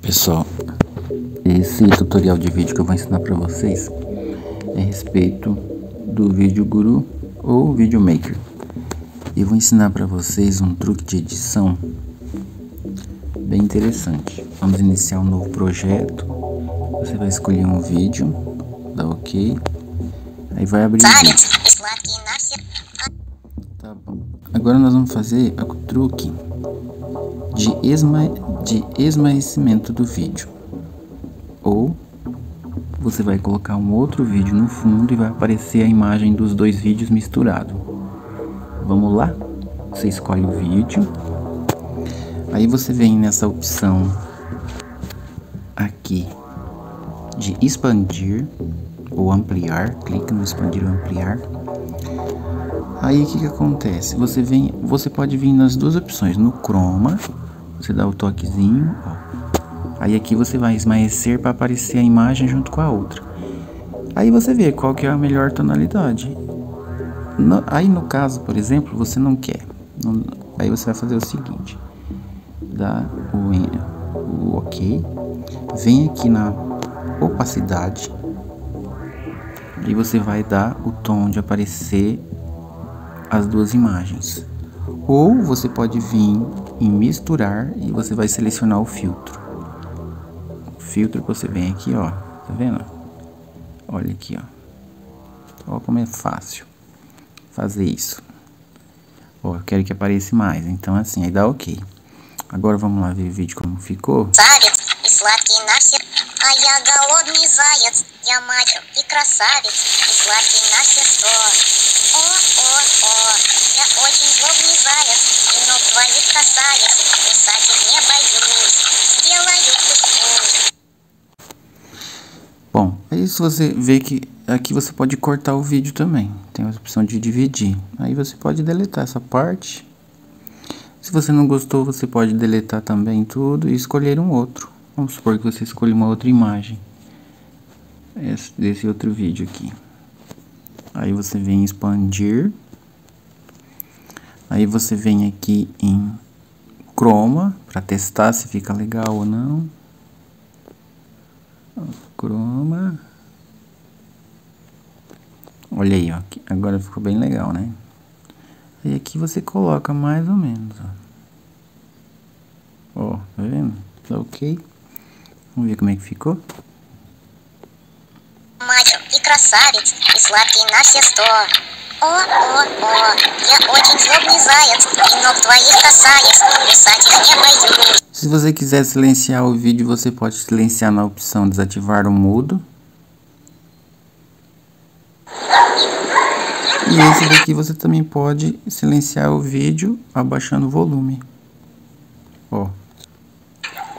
Pessoal, esse tutorial de vídeo que eu vou ensinar para vocês é a respeito do vídeo guru ou vídeo maker. E vou ensinar para vocês um truque de edição bem interessante. Vamos iniciar um novo projeto. Você vai escolher um vídeo, dá OK. Aí vai abrir. Tá bom. Agora nós vamos fazer o truque de, esma de esmaecimento do vídeo. Ou você vai colocar um outro vídeo no fundo e vai aparecer a imagem dos dois vídeos misturado. Vamos lá? Você escolhe o vídeo. Aí você vem nessa opção aqui de expandir ou ampliar, clica no expandir ou ampliar. Aí o que, que acontece? Você vem, você pode vir nas duas opções, no chroma você dá o toquezinho, ó. Aí aqui você vai esmaecer para aparecer a imagem junto com a outra. Aí você vê qual que é a melhor tonalidade. No, aí no caso, por exemplo, você não quer. Não, aí você vai fazer o seguinte. Dá o, o OK. Vem aqui na opacidade. E você vai dar o tom de aparecer as duas imagens. Ou você pode vir em misturar e você vai selecionar o filtro. O filtro você vem aqui, ó, tá vendo? Olha aqui, ó. Olha como é fácil fazer isso. Ó, eu quero que apareça mais, então assim, aí dá ok. Agora vamos lá ver o vídeo como ficou. А я голодный заяц, я мачо и красавец, и сладкий на все сто. Se você vê que aqui você pode cortar o vídeo também, tem a opção de dividir. Aí você pode deletar essa parte. Se você não gostou, você pode deletar também tudo e escolher um outro. Vamos supor que você escolha uma outra imagem esse, desse outro vídeo aqui. Aí você vem em expandir. Aí você vem aqui em chroma para testar se fica legal ou não. Chroma. Olha aí, ó. Agora ficou bem legal, né? E aqui você coloca mais ou menos, ó. Ó, tá vendo? Tá ok. Vamos ver como é que ficou. Мачо и красавец, и сладкий на все сто. О, о, о, я очень злобный заяц, и ног твоих касаясь, кусать их не боюсь. Se você quiser silenciar o vídeo, você pode silenciar na opção desativar o mudo. E esse daqui você também pode silenciar o vídeo abaixando o volume. Ó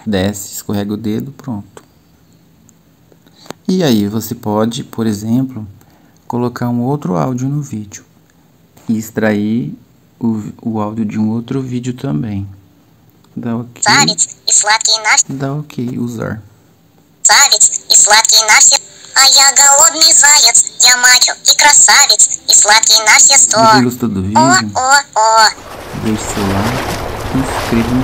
desce, escorrega o dedo, pronto. E aí você pode, por exemplo, colocar um outro áudio no vídeo e extrair o, o áudio de um outro vídeo também. Dá ok. Dá ok usar. А я голодный заяц, я мачо и красавец, и сладкий на все сто. О-о-о. Deixe seu like e inscreva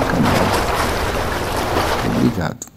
no